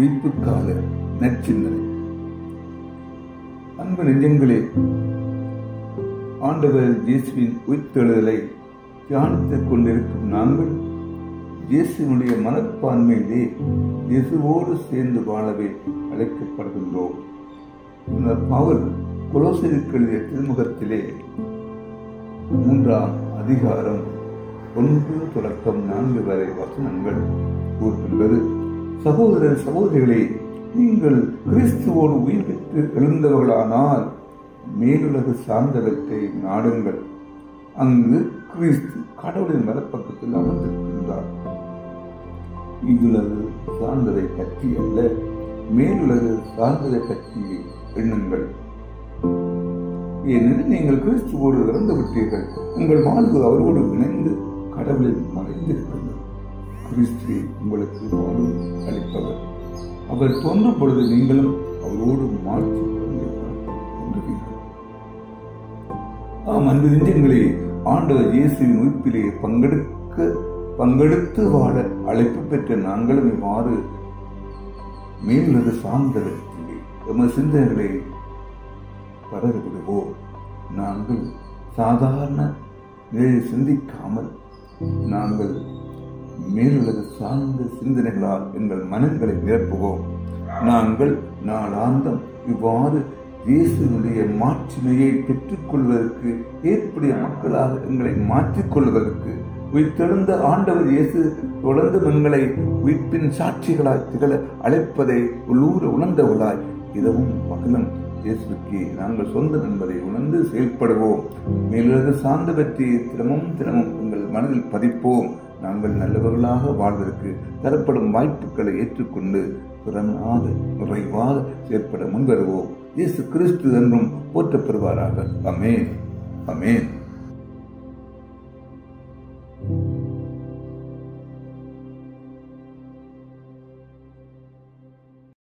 உயிர்ப்புக்கால நற்சிந்தனை அன்பு நெஞ்சங்களே ஆண்டவர் இயேசுவின் உயிர்த்தெழுதலை தியானித்துக் கொண்டிருக்கும் நாங்கள் இயேசுனுடைய மனப்பான்மையிலே இயேசுவோடு சேர்ந்து வாழவே அழைக்கப்படுகின்றோம். பின்னர் பவுல் குலோசிற்கு திருமுகத்திலே மூன்றாம் அதிகாரம் ஒன்று தொடக்கம் நான்கு வரை வசனங்கள் கூறுகின்றது. சகோதரர் சகோதரிகளே நீங்கள் கிறிஸ்துவோடு உயிர் பெற்று எழுந்தவர்களானால் மேலுலகு சார்ந்தவற்றை நாடுங்கள். அங்கு கிறிஸ்து கடவுளின் வலப்பக்கத்தில் அமர்ந்திருக்கின்றார். இவ்வுலகு சார்ந்ததை பற்றி அல்ல மேலுலகு சார்ந்ததை பற்றி எண்ணுங்கள். ஏனெனில் நீங்கள் கிறிஸ்துவோடு இறந்து விட்டீர்கள் உங்கள் வாழ்வு அவரோடு இணைந்து கடவுளில் மறைந்திருக்கிறது. கிறிஸ்துவே உங்களுக்கு வாழ்வு அளிப்பவர். அவர் தோன்றும் பொழுது நீங்களும் அவரோடு மாற்றி ஆம் அன்பு நெஞ்சங்களே ஆண்டவர் இயேசுவின் உயிர்ப்பிலே பங்கெடுக்க பங்கெடுத்து வாழ அழைப்பு பெற்ற நாங்களும் இவ்வாறு மேலுள்ளது சார்ந்தவர்களே எமது சிந்தனைகளை பரவிடுவோம் நாங்கள் சாதாரண நிலையை சிந்திக்காமல் நாங்கள் மேலுள்ளது சார்ந்த சிந்தனைகளால் எங்கள் மனங்களை நிரப்புவோம். நாங்கள் நாளாந்தம் இவ்வாறு இயேசுனுடைய மாற்றினையை பெற்றுக்கொள்வதற்கு ஏற்புடைய மக்களாக எங்களை மாற்றிக்கொள்வதற்கு உயிர்த்தெழுந்த ஆண்டவர் இயேசு தொடர்ந்து எங்களை உயிர்ப்பின் சாட்சிகளாய் திகழ அழைப்பதை உள்ளூர உணர்ந்தவளாய் இதவும் பகலும். இயேசுக்கு நாங்கள் சொந்தம் என்பதை உணர்ந்து செயல்படுவோம். மேலிருந்து சார்ந்த பற்றி தினமும் தினமும் உங்கள் மனதில் பதிப்போம். நாங்கள் நல்லவர்களாக வாழ்வதற்கு தரப்படும் வாய்ப்புகளை ஏற்றுக்கொண்டு திறனாக நிறைவாக செயற்பட முன்வருவோம். இயேசு கிறிஸ்து என்றும் போற்றப்படுவாராக. அமேன் அமேன்